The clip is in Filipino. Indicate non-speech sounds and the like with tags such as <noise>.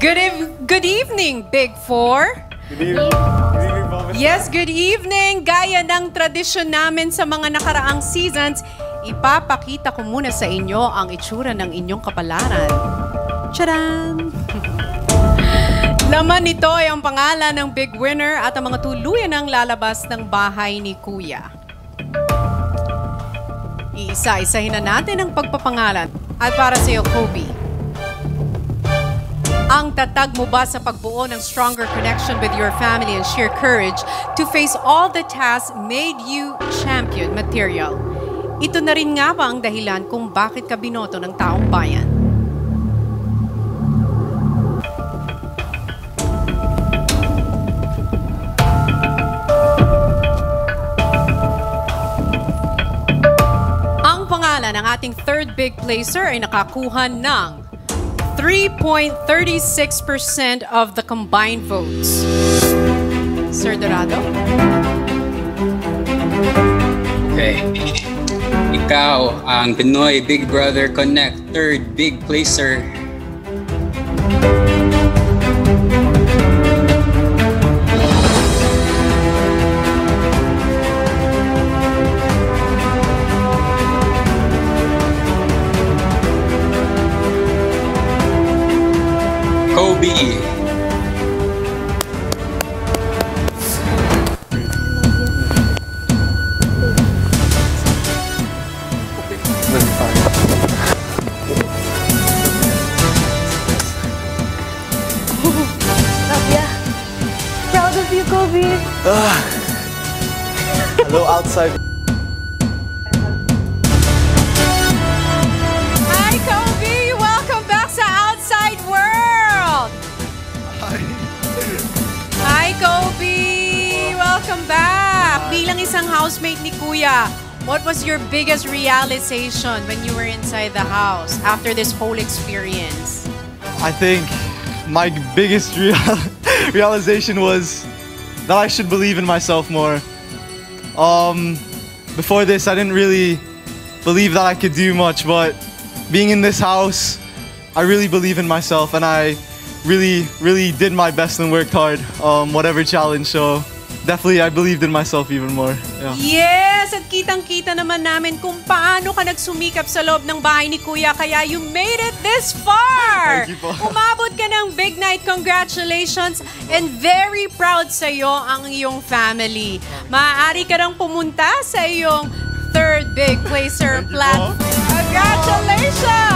Good, ev- good evening, Big Four. Good evening. Good evening po, Mr. Yes, good evening. Gaya ng tradisyon namin sa mga nakaraang seasons, ipapakita ko muna sa inyo ang itsura ng inyong kapalaran. Charan! <laughs> Laman nito ay ang pangalan ng big winner at ang mga tuluyan ng lalabas ng bahay ni Kuya. Iisa-isahin na natin ang pagpapangalan. At para sa iyo, Kobe, ang tatag mo ba sa pagbuo ng stronger connection with your family and sheer courage to face all the tasks made you champion material? Ito na rin nga ba ang dahilan kung bakit ka binoto ng taong bayan? Ang pangalan ng ating third big placer ay nakakuha ng 3.36% of the combined votes. Sir Dorado? Okay. Ikaw, ang Pinoy Big Brother Connect third big placer. Kobe. Rabia, proud of you, Kobe. Ah. Hello, outside. Bilang isang housemate ni Kuya, what was your biggest realization when you were inside the house after this whole experience? I think my biggest <laughs> real realization was that I should believe in myself more. Um, before this, I didn't really believe that I could do much, but being in this house, I really believe in myself, and I really, really did my best and worked hard. Um, whatever challenge, so definitely I believed in myself even more. Yeah. Yes! At kitang-kita naman namin kung paano ka nagsumikap sa loob ng bahay ni Kuya kaya you made it this far! Thank you po. <laughs> Umabot ka ng big night. Congratulations! And very proud sa iyo ang iyong family. Maaari ka nang pumunta sa iyong third big placer platform. Congratulations!